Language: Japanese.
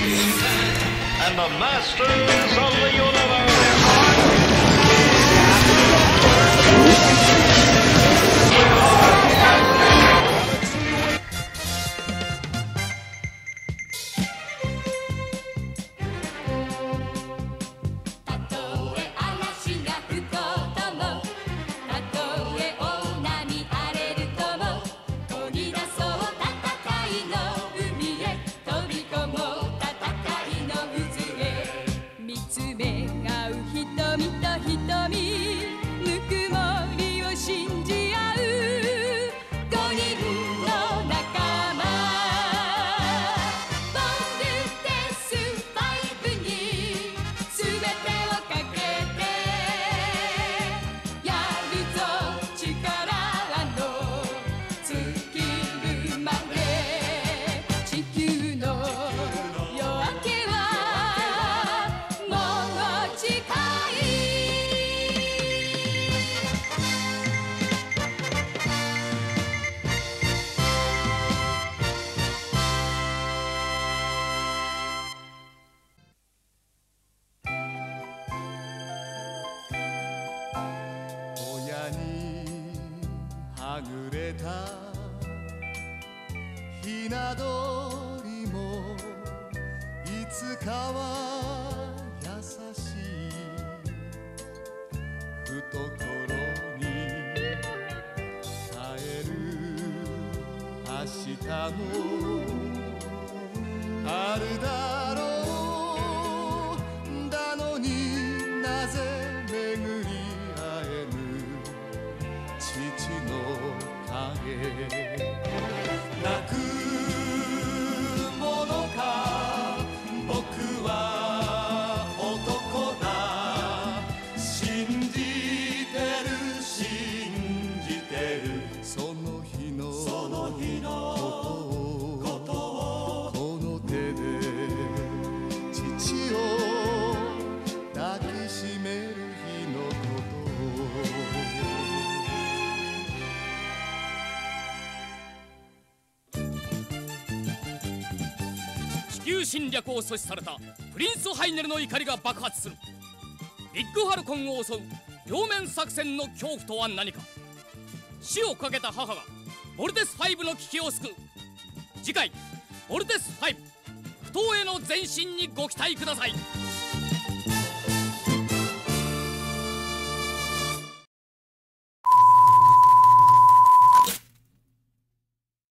and the masters of the universe. 娘れた。ひな鳥もいつかは優しい懐に帰る明日もあるだろう。だのになぜ巡り会えぬ。父の影泣くものか。僕は男だ。信じてる信じてる。その日のその日のことをこの手で父を球侵略を阻止されたプリンスハイネルの怒りが爆発する。ビッグファルコンを襲う両面作戦の恐怖とは何か。死をかけた母がボルテス5の危機を救う。次回「ボルテス5不当への前進」にご期待ください。